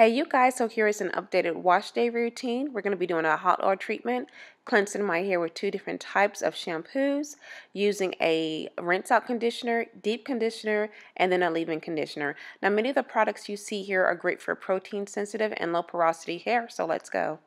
Hey you guys, so here is an updated wash day routine. We're going to be doing a hot oil treatment, cleansing my hair with two different types of shampoos, using a rinse out conditioner, deep conditioner, and then a leave-in conditioner. Now many of the products you see here are great for protein sensitive and low porosity hair, so let's go.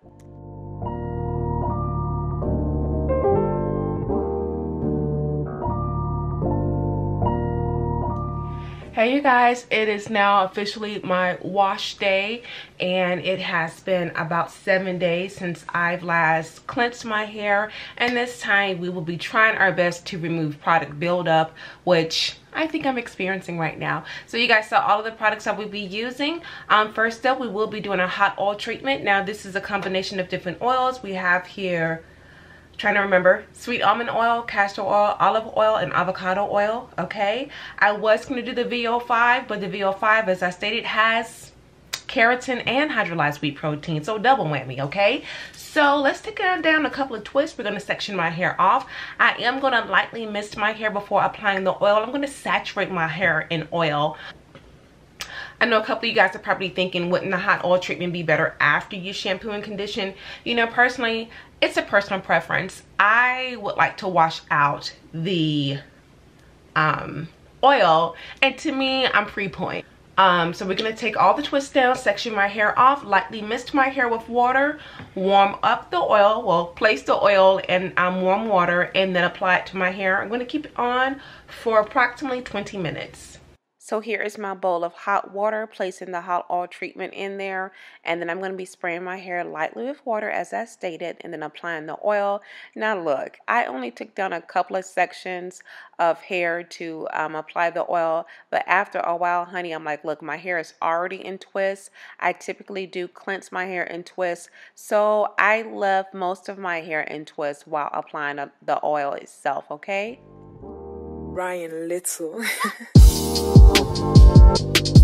Hey you guys, it is now officially my wash day and it has been about seven days since I've last cleansed my hair and this time we will be trying our best to remove product buildup which I think I'm experiencing right now. So you guys saw all of the products I will be using. Um, first up, we will be doing a hot oil treatment. Now this is a combination of different oils. We have here trying to remember sweet almond oil castor oil olive oil and avocado oil okay? I was going to do the vo5 but the vo5 as i stated has keratin and hydrolyzed wheat protein so double whammy okay? So let's take it down a couple of twists. We're going to section my hair off. I am going to lightly mist my hair before applying the oil. I'm going to saturate my hair in oil I know a couple of you guys are probably thinking, wouldn't the hot oil treatment be better after you shampoo and condition? You know, personally, it's a personal preference. I would like to wash out the um, oil, and to me, I'm pre-pooing. Um, so we're going to take all the twists down, section my hair off, lightly mist my hair with water, warm up the oil, well, place the oil in um, warm water, and then apply it to my hair. I'm going to keep it on for approximately 20 minutes. So here is my bowl of hot water, placing the hot oil treatment in there. And then I'm going to be spraying my hair lightly with water as I stated and then applying the oil. Now look, I only took down a couple of sections of hair to um, apply the oil. But after a while, honey, I'm like, look, my hair is already in twists. I typically do cleanse my hair in twists. So I left most of my hair in twists while applying the oil itself, okay? Ryan Little. Thank you.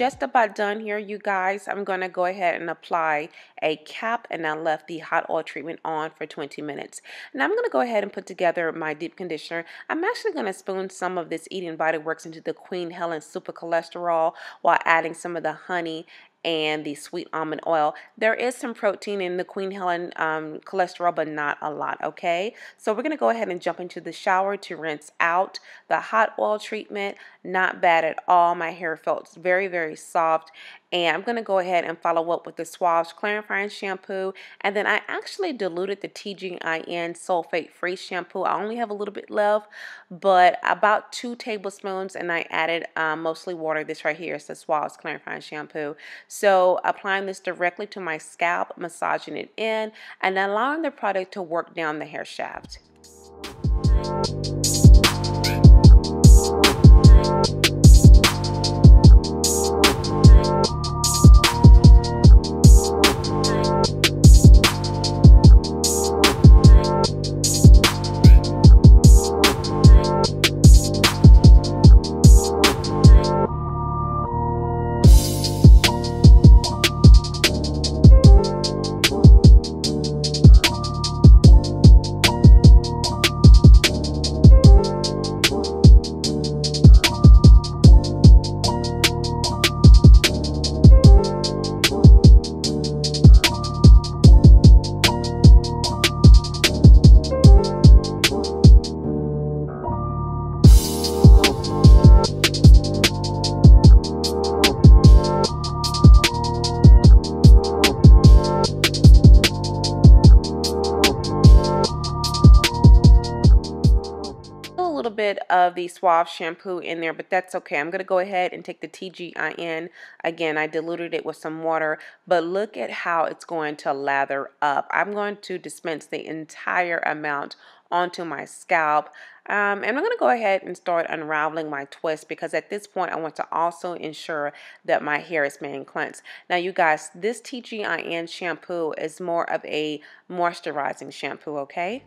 Just about done here, you guys. I'm going to go ahead and apply a cap and I left the hot oil treatment on for 20 minutes. Now I'm going to go ahead and put together my deep conditioner. I'm actually going to spoon some of this Eden Body Works into the Queen Helen Super Cholesterol while adding some of the honey and the sweet almond oil. There is some protein in the Queen Helen um, cholesterol, but not a lot, okay? So we're going to go ahead and jump into the shower to rinse out the hot oil treatment. Not bad at all. My hair felt very, very soft. And I'm going to go ahead and follow up with the Suave's clarifying shampoo. And then I actually diluted the TGIN sulfate-free shampoo. I only have a little bit left, but about two tablespoons. And I added um, mostly water. This right here is the Suave's clarifying shampoo. So applying this directly to my scalp, massaging it in, and allowing the product to work down the hair shaft. Of the Suave shampoo in there, but that's okay. I'm going to go ahead and take the TGIN. Again, I diluted it with some water, but look at how it's going to lather up. I'm going to dispense the entire amount onto my scalp. Um, and I'm going to go ahead and start unraveling my twist because at this point I want to also ensure that my hair is being cleansed. Now you guys, this TGIN shampoo is more of a moisturizing shampoo, okay?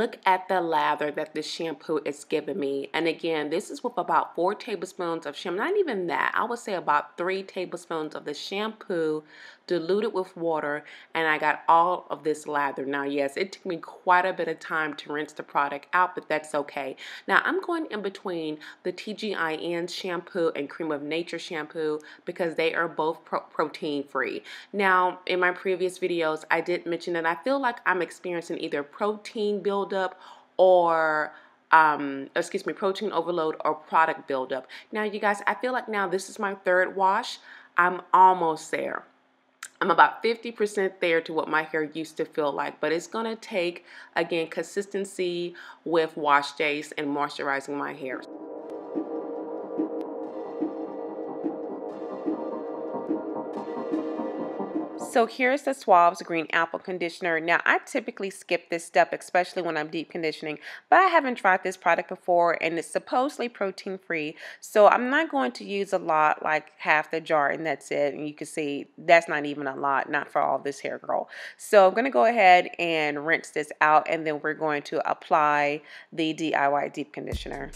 Look at the lather that the shampoo is giving me. And again, this is with about four tablespoons of shampoo. Not even that. I would say about three tablespoons of the shampoo diluted with water. And I got all of this lather. Now, yes, it took me quite a bit of time to rinse the product out, but that's okay. Now, I'm going in between the TGIN shampoo and Cream of Nature shampoo because they are both pro protein free. Now, in my previous videos, I did mention that I feel like I'm experiencing either protein build buildup or um, excuse me, protein overload or product buildup. Now, you guys, I feel like now this is my third wash. I'm almost there. I'm about 50% there to what my hair used to feel like, but it's to take, again, consistency with wash days and moisturizing my hair. So here's the Suave's Green Apple Conditioner. Now, I typically skip this step, especially when I'm deep conditioning, but I haven't tried this product before, and it's supposedly protein-free, so I'm not going to use a lot, like half the jar, and that's it. And you can see that's not even a lot, not for all this hair girl. So I'm going to go ahead and rinse this out, and then we're going to apply the DIY Deep Conditioner.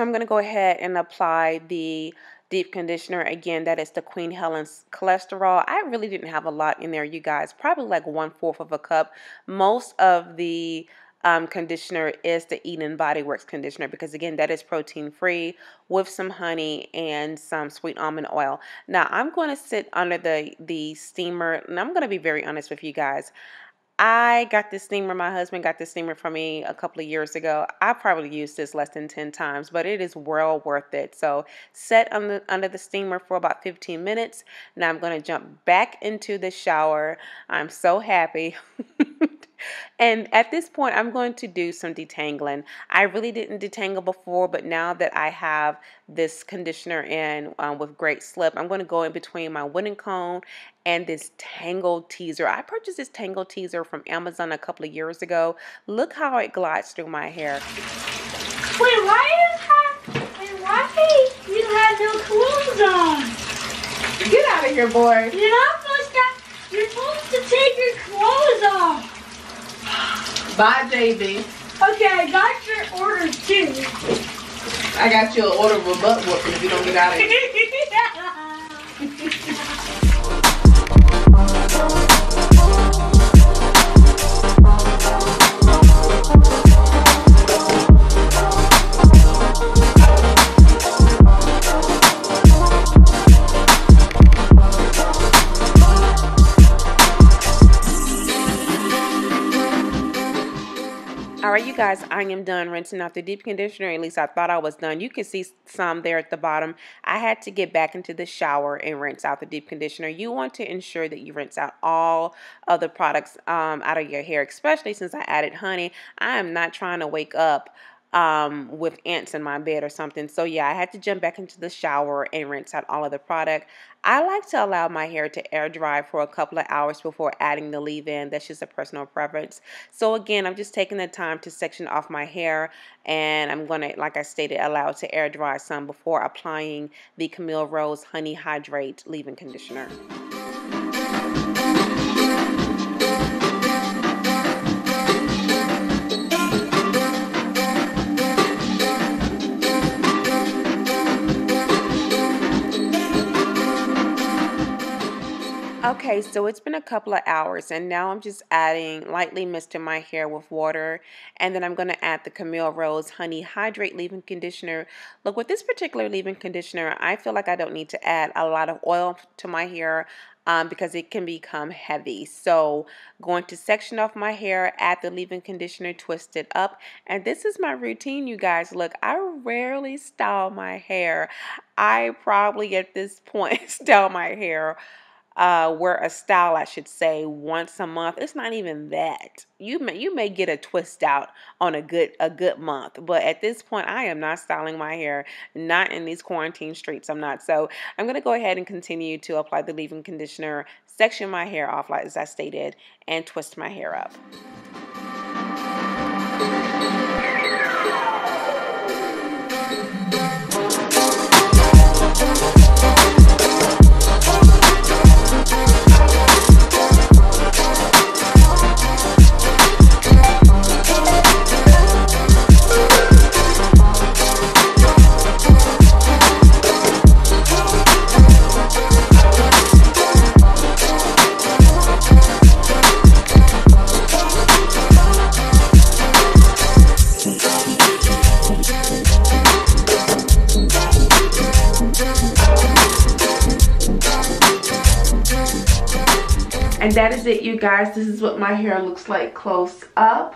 So I'm going to go ahead and apply the deep conditioner. Again, that is the Queen Helen's cholesterol. I really didn't have a lot in there, you guys. Probably like one fourth of a cup. Most of the um, conditioner is the Eden Body Works conditioner because again that is protein free with some honey and some sweet almond oil. Now I'm going to sit under the the steamer and I'm going to be very honest with you guys. I got this steamer. My husband got this steamer for me a couple of years ago. I probably used this less than 10 times, but it is well worth it. So set under, under the steamer for about 15 minutes. Now I'm going to jump back into the shower. I'm so happy. and at this point, I'm going to do some detangling. I really didn't detangle before, but now that I have this conditioner in um, with Great Slip, I'm going to go in between my wooden cone and this Tangle Teezer. I purchased this Tangle Teezer from Amazon a couple of years ago. Look how it glides through my hair. Wait, why you have, wait, why you have no clothes on? Get out of here, boy. You're not supposed to, you're supposed to take your clothes off. Bye, JB. Okay, I got your order too. I got you an order of a butt whooping if you don't get out of here. guys, I am done rinsing off the deep conditioner. At least I thought I was done. You can see some there at the bottom. I had to get back into the shower and rinse out the deep conditioner. You want to ensure that you rinse out all of the products um, out of your hair, especially since I added honey. I am not trying to wake up um, with ants in my bed or something. So yeah, I had to jump back into the shower and rinse out all of the product. I like to allow my hair to air dry for a couple of hours before adding the leave-in. That's just a personal preference. So again, I'm just taking the time to section off my hair and I'm going to, like I stated, allow it to air dry some before applying the Camille Rose Honey Hydrate leave-in conditioner. Okay, so it's been a couple of hours and now I'm just adding lightly misting my hair with water and then I'm going to add the Camille Rose Honey Hydrate Leave-In Conditioner. Look, with this particular leave-in conditioner, I feel like I don't need to add a lot of oil to my hair. um, because it can become heavy. So going to section off my hair, add the leave-in conditioner, twist it up. And this is my routine, you guys. Look, I rarely style my hair. I probably at this point style my hair uh, wear a style, I should say, once a month. It's not even that. You may you may get a twist out on a good a good month, but at this point, I am not styling my hair. Not in these quarantine streets. I'm not. So I'm gonna go ahead and continue to apply the leave-in conditioner, section my hair off, like as I stated, and twist my hair up. That is it, you guys. This is what my hair looks like close up.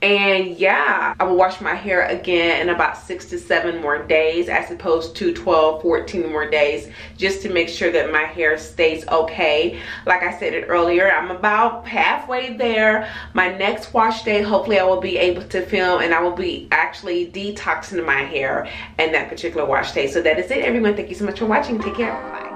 And yeah, I will wash my hair again in about six to seven more days as opposed to 12, 14 more days just to make sure that my hair stays okay. Like I said it earlier, I'm about halfway there. My next wash day, hopefully I will be able to film and I will be actually detoxing my hair in that particular wash day. So that is it, everyone. Thank you so much for watching. Take care. Bye.